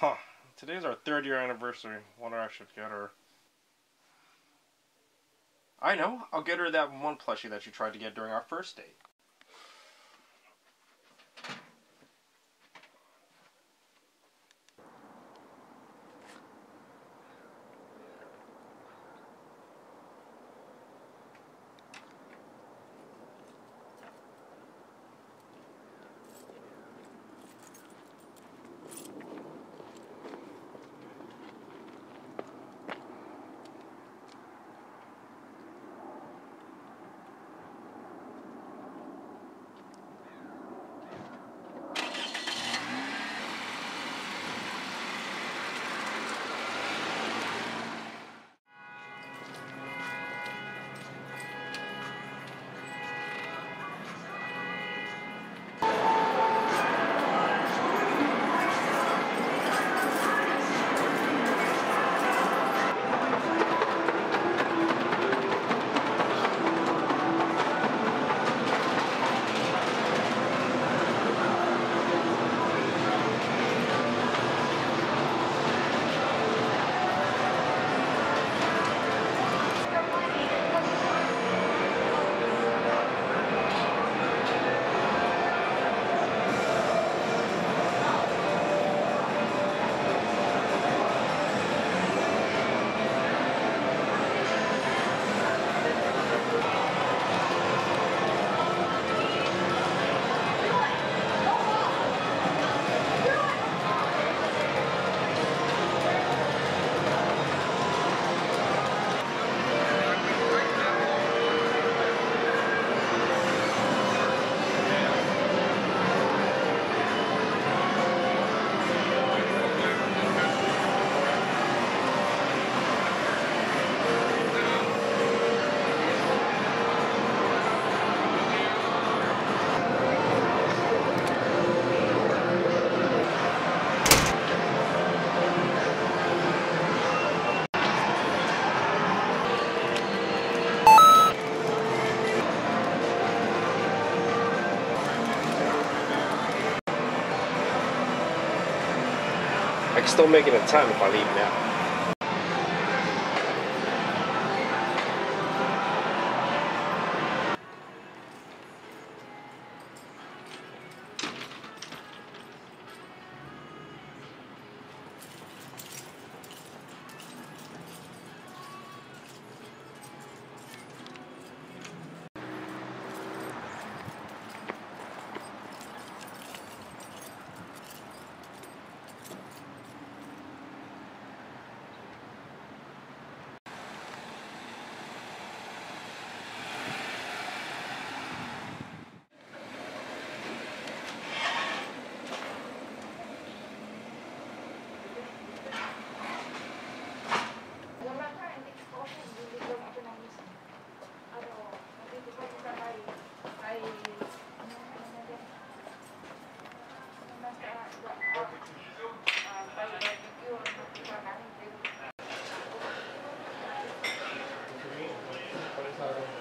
Huh. Today's our third year anniversary. Wonder I should get her. I know. I'll get her that one plushie that she tried to get during our first date. I can still make it in time if I leave now. Sorry.